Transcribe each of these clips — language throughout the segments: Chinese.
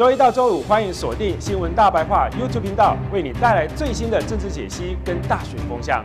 周一到周五，欢迎锁定新闻大白话 YouTube 频道，为你带来最新的政治解析跟大选风向。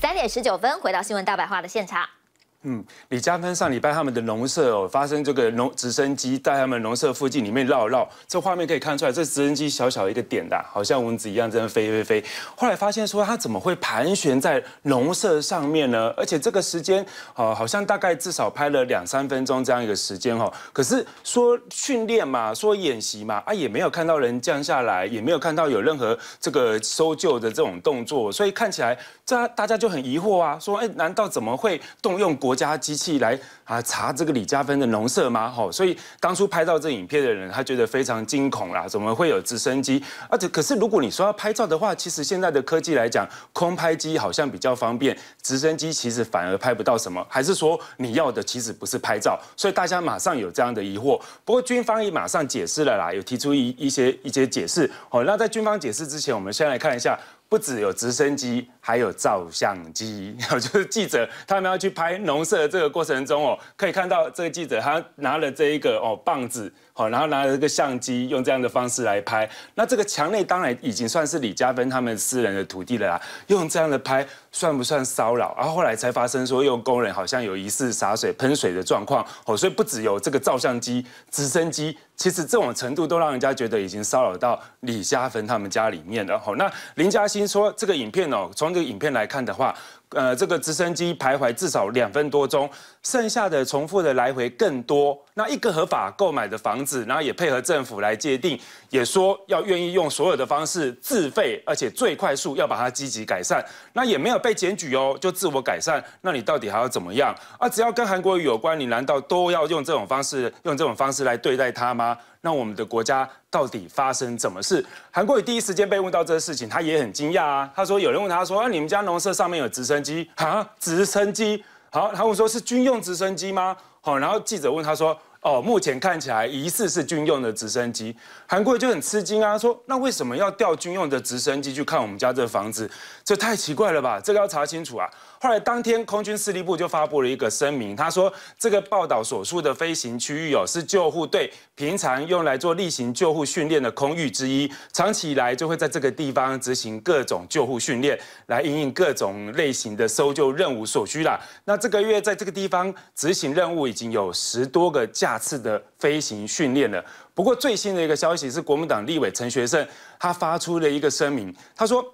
三点十九分，回到新闻大白话的现场。嗯，李嘉芬上礼拜他们的农舍哦，发生这个农直升机在他们农舍附近里面绕绕，这画面可以看出来，这直升机小小一个点的，好像蚊子一样在那飞飞飞。后来发现说，它怎么会盘旋在农舍上面呢？而且这个时间哦，好像大概至少拍了两三分钟这样一个时间哦。可是说训练嘛，说演习嘛，啊也没有看到人降下来，也没有看到有任何这个搜救的这种动作，所以看起来这大家就很疑惑啊，说哎，难道怎么会动用国国家机器来啊查这个李嘉芬的农舍吗？吼，所以当初拍到这影片的人，他觉得非常惊恐啦，怎么会有直升机？而且可是如果你说要拍照的话，其实现在的科技来讲，空拍机好像比较方便，直升机其实反而拍不到什么。还是说你要的其实不是拍照？所以大家马上有这样的疑惑。不过军方也马上解释了啦，有提出一一些一些解释。好，那在军方解释之前，我们先来看一下。不只有直升机，还有照相机。就是记者他们要去拍农舍的这个过程中哦，可以看到这个记者他拿了这一个哦棒子，好，然后拿了这个相机，用这样的方式来拍。那这个墙内当然已经算是李嘉芬他们私人的土地了啦，用这样的拍算不算骚扰？然后后来才发生说，用工人好像有疑似洒水喷水的状况。哦，所以不只有这个照相机、直升机。其实这种程度都让人家觉得已经骚扰到李嘉芬他们家里面了。好，那林嘉欣说这个影片哦，从这个影片来看的话。呃，这个直升机徘徊至少两分多钟，剩下的重复的来回更多。那一个合法购买的房子，然后也配合政府来界定，也说要愿意用所有的方式自费，而且最快速要把它积极改善。那也没有被检举哦，就自我改善。那你到底还要怎么样啊？只要跟韩国语有关，你难道都要用这种方式，用这种方式来对待他吗？那我们的国家到底发生什么事？韩国瑜第一时间被问到这个事情，他也很惊讶啊。他说有人问他说：“啊，你们家农舍上面有直升机啊？直升机？好，他们说是军用直升机吗？好，然后记者问他说：哦，目前看起来疑似是军用的直升机。韩国就很吃惊啊，说那为什么要调军用的直升机去看我们家这房子？这太奇怪了吧？这个要查清楚啊。”后来当天，空军司令部就发布了一个声明，他说这个报道所述的飞行区域哦，是救护队平常用来做例行救护训练的空域之一，长期以来就会在这个地方执行各种救护训练，来应应各种类型的搜救任务所需啦。那这个月在这个地方执行任务已经有十多个架次的飞行训练了。不过最新的一个消息是，国民党立委陈学圣他发出了一个声明，他说。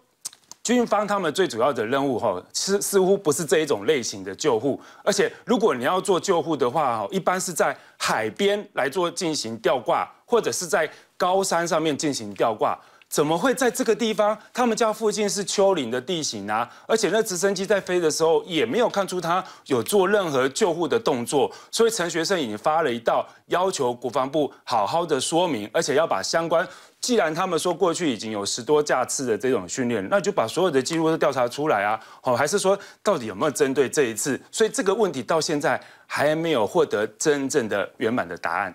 军方他们最主要的任务，哈，似似乎不是这一种类型的救护，而且如果你要做救护的话，哈，一般是在海边来做进行吊挂，或者是在高山上面进行吊挂。怎么会在这个地方？他们家附近是丘陵的地形啊，而且那直升机在飞的时候也没有看出他有做任何救护的动作，所以陈学圣已经发了一道要求国防部好好的说明，而且要把相关，既然他们说过去已经有十多架次的这种训练，那就把所有的记录都调查出来啊，好，还是说到底有没有针对这一次？所以这个问题到现在还没有获得真正的圆满的答案。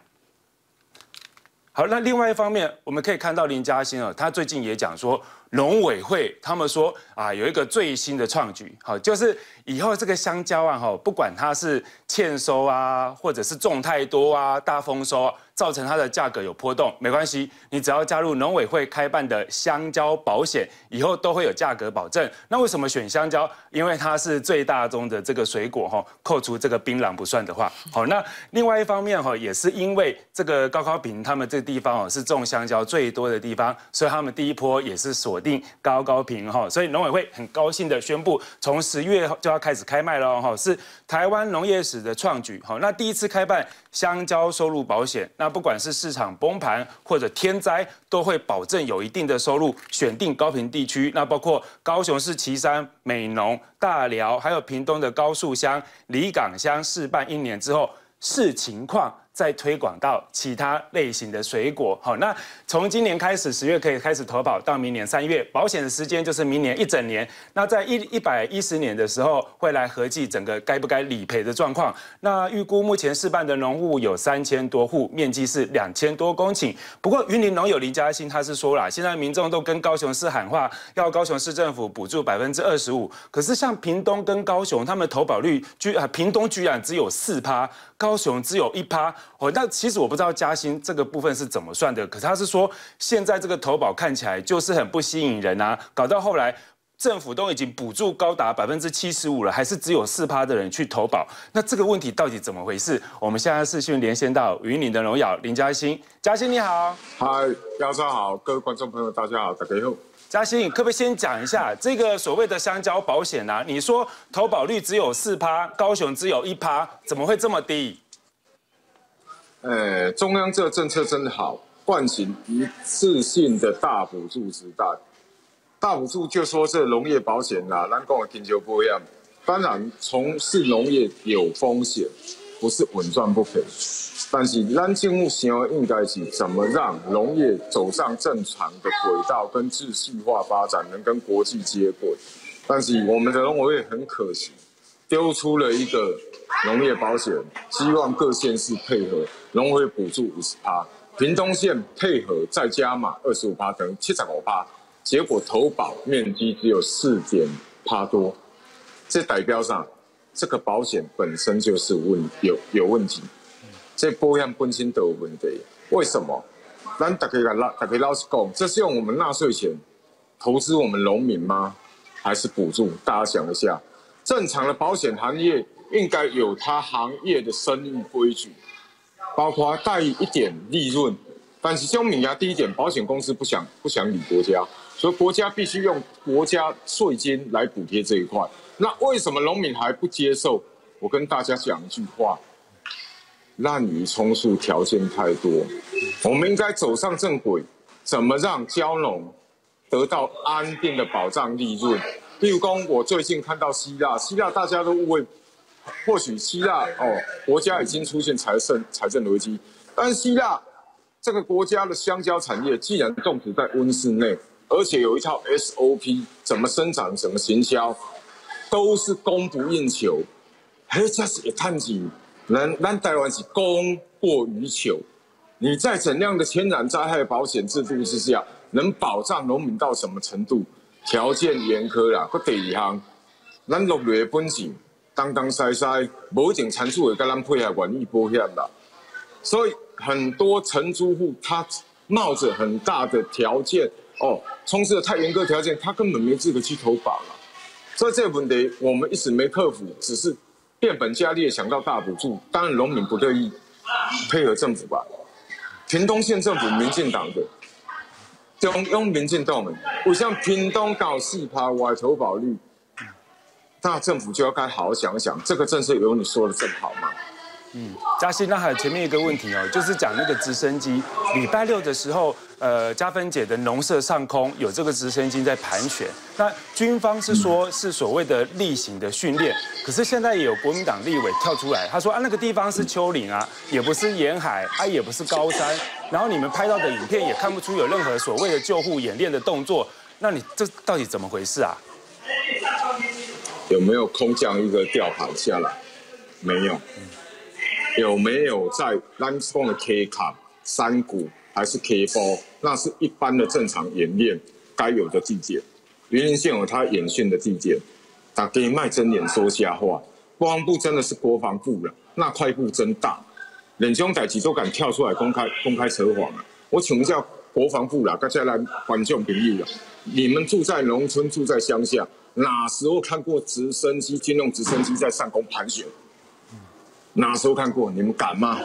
好，那另外一方面，我们可以看到林嘉欣啊，她最近也讲说，农委会他们说啊，有一个最新的创举，好，就是以后这个香蕉啊，哈，不管它是欠收啊，或者是种太多啊，大丰收。造成它的价格有波动，没关系，你只要加入农委会开办的香蕉保险，以后都会有价格保证。那为什么选香蕉？因为它是最大宗的这个水果哈，扣除这个槟榔不算的话。好，那另外一方面哈，也是因为这个高高坪他们这个地方哦是种香蕉最多的地方，所以他们第一波也是锁定高高坪哈，所以农委会很高兴的宣布，从十月就要开始开卖了哈，是台湾农业史的创举。哈，那第一次开办香蕉收入保险，那不管是市场崩盘或者天灾，都会保证有一定的收入。选定高频地区，那包括高雄市旗山、美浓、大寮，还有屏东的高树乡、离港乡，试办一年之后视情况。再推广到其他类型的水果。好，那从今年开始，十月可以开始投保，到明年三月，保险的时间就是明年一整年。那在一一百一十年的时候，会来合计整个该不该理赔的状况。那预估目前示范的农户有三千多户，面积是两千多公顷。不过云林农友林嘉欣他是说了，现在民众都跟高雄市喊话，要高雄市政府补助百分之二十五。可是像屏东跟高雄，他们投保率居啊，屏东居然只有四趴。高雄只有一趴哦，那其实我不知道嘉兴这个部分是怎么算的，可是他是说现在这个投保看起来就是很不吸引人啊，搞到后来政府都已经补助高达百分之七十五了，还是只有四趴的人去投保，那这个问题到底怎么回事？我们现在视讯连线到云林的荣耀林嘉欣，嘉欣你好，嗨，姚生好，各位观众朋友大家好，大家好。嘉欣，可不可以先讲一下这个所谓的香蕉保险啊？你说投保率只有四趴，高雄只有一趴，怎么会这么低？呃，中央这政策真的好，唤醒一次性的大补助时代。大补助就说这农业保险啦，咱讲的金球不一样。当然，从事农业有风险，不是稳赚不赔。但是，咱政府想应该是怎么让农业走上正常的轨道，跟秩序化发展，能跟国际接轨。但是，我们的农委会很可惜，丢出了一个农业保险，希望各县市配合，农会补助五十趴，屏东县配合再加码二十五趴，等于七十五趴，结果投保面积只有四点趴多，这代表上这个保险本身就是问有有问题。这保险本身都有问题，为什么？咱大家老大家老实讲，这是用我们纳税钱投资我们农民吗？还是补助？大家想一下，正常的保险行业应该有它行业的生意规矩，包括带一点利润。但是像米啊，第一点，保险公司不想不想理国家，所以国家必须用国家税金来补贴这一块。那为什么农民还不接受？我跟大家讲一句话。滥竽充数条件太多，我们应该走上正轨。怎么让蕉农得到安定的保障利润？例如，公我最近看到希腊，希腊大家都误会，或许希腊哦，国家已经出现财政财政危机，但希腊这个国家的香蕉产业既然种植在温室内，而且有一套 SOP，怎么生长、怎么行销，都是供不应求，嘿，这是一探底。咱咱台湾是供过于求，你在怎样的天然灾害保险制度之下，能保障农民到什么程度？条件严苛啦，搁第二项，咱落的本钱，当当塞塞，无一定参数会跟咱配合愿意保险啦。所以很多承租户他冒着很大的条件哦，充斥的太严格条件，他根本没资格去投保了。所以这个问题我们一直没克服，只是。变本加厉想到大补助，当然农民不乐意配合政府吧。屏东县政府民进党的，中用民进党们，我像屏东搞四趴外投保率，大政府就要该好好想想，这个政策有你说的这么好吗？嗯，嘉欣，那还有前面一个问题哦，就是讲那个直升机，礼拜六的时候，呃，嘉芬姐的农舍上空有这个直升机在盘旋，那军方是说是所谓的例行的训练，可是现在也有国民党立委跳出来，他说啊，那个地方是丘陵啊，也不是沿海，啊也不是高山，然后你们拍到的影片也看不出有任何所谓的救护演练的动作，那你这到底怎么回事啊？有没有空降一个吊盘下来？没有。有没有在南峰的 K 卡山谷还是 K 坡？那是一般的正常演练该有的境界。云林县有他演训的境界，打给卖真脸说瞎话。国防部真的是国防部了，那块布真大，连这种代志都敢跳出来公开公开扯谎啊！我请教国防部啦，大家来观众朋友了，你们住在农村，住在乡下，哪时候看过直升机、军用直升机在上空盘旋？哪时候看过？你们敢吗？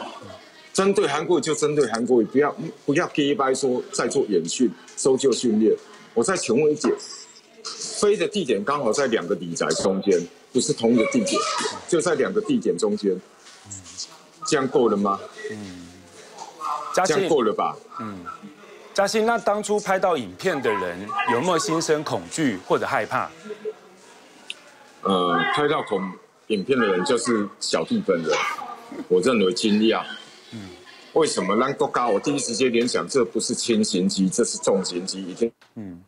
针对韩国就针对韩国，不要不要 g i 说在做演训、搜救训练。我再请问一点，飞的地点刚好在两个底宅中间，不是同一个地点，就在两个地点中间，这样够了吗？嗯，这样够了吧？嗯，嘉欣，那当初拍到影片的人有没有心生恐惧或者害怕？呃，拍到恐。影片的人就是小弟本人，我认为惊讶，嗯，为什么让国高？我第一时间联想，这不是轻型机，这是重型机，已经。嗯。